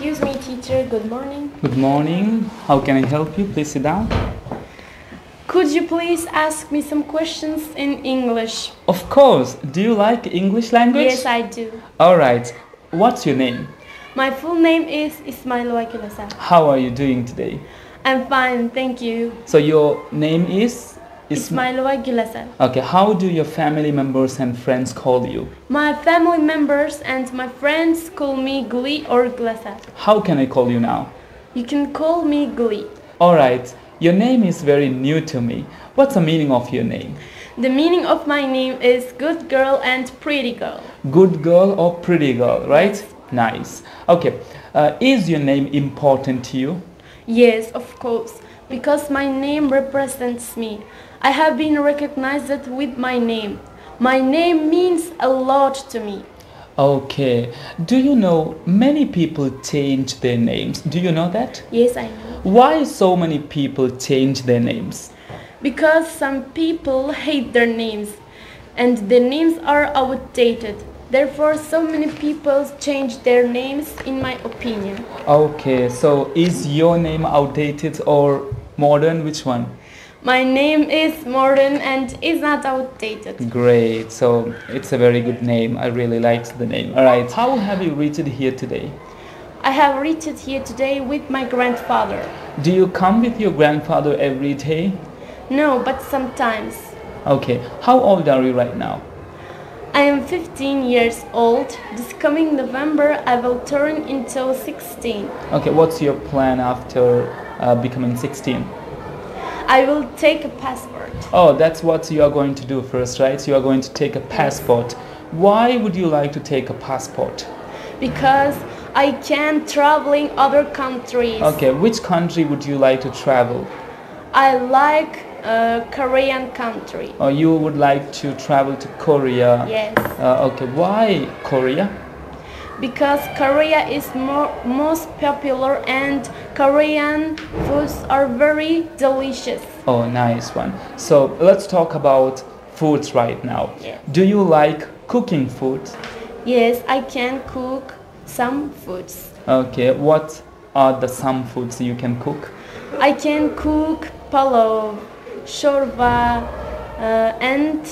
good morning. Good morning. How can I help you? Please sit down. Could you please ask me some questions in English? Of course. Do you like English language? Yes, I do. All right. What's your name? My full name is Ismailova Gülesen. How are you doing today? I'm fine, thank you. So your name is Ismailova Gülesen. Okay. How do your family members and friends call you? My family members and my friends call me Guli or Glesa. How can I call you now? You can call me Guli. All right. Your name is very new to me. What's the meaning of your name? The meaning of my name is good girl and pretty girl. Good girl or pretty girl, right? Nice. Okay. Uh, is your name important to you? Yes, of course, because my name represents me. I have been recognized with my name. My name means a lot to me. Okay. Do you know many people change their names? Do you know that? Yes, I know. Why so many people change their names? Because some people hate their names and their names are outdated. Therefore, so many people change their names, in my opinion. Okay, so is your name outdated or modern? Which one? My name is modern and is not outdated. Great. So it's a very good name. I really liked the name. All right. How have you reached here today? I have reached here today with my grandfather. Do you come with your grandfather every day? No, but sometimes. Okay. How old are you right now? I am 15 years old. This coming November, I will turn into 16. Okay. What's your plan after uh, becoming 16? I will take a passport Oh, that's what you are going to do first, right? You are going to take a passport. Why would you like to take a passport? because I can traveling other countries. Okay, which country would you like to travel? I like uh, Korean country. Or you would like to travel to Korea? Yes, Uh, okay, why Korea? Because Korea is more most popular and Korean foods are very delicious. Oh, nice one. So let's talk about foods right now. Yeah. Do you like cooking food? Yes, I can cook some foods. Okay, what are the some foods you can cook? I can cook palav, shorba, uh, and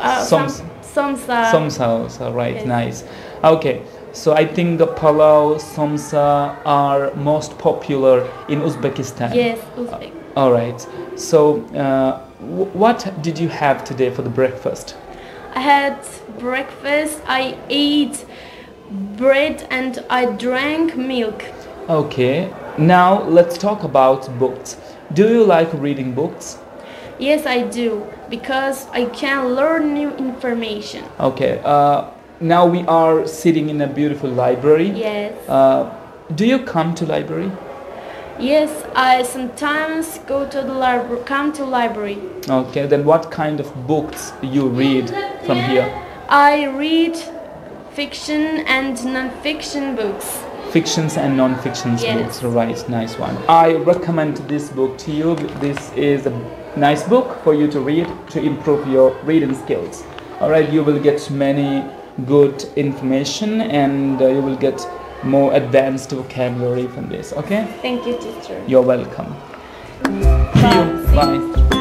uh, Soms- somsa. Somsa, right, yes. nice. Okay, so I think the palau, somsa are most popular in Uzbekistan. Yes, Uzbek. All right. So, uh, w- what did you have today for the breakfast? I had breakfast. I ate bread and I drank milk. Okay. Now let's talk about books. Do you like reading books? Yes, I do because I can learn new information. Okay. Uh, now we are sitting in a beautiful library. Yes. Uh, do you come to library? Yes, I sometimes go to the library, come to library. Okay. Then what kind of books you read from here? I read fiction and non-fiction books. Fictions and non-fictions Yes. books. Right. Nice one. I recommend this book to you. This is a nice book for you to read to improve your reading skills. All right. You will get many good information and uh, you will get more advanced vocabulary from this. Okay. Thank you, teacher. You're welcome. See you. Bye.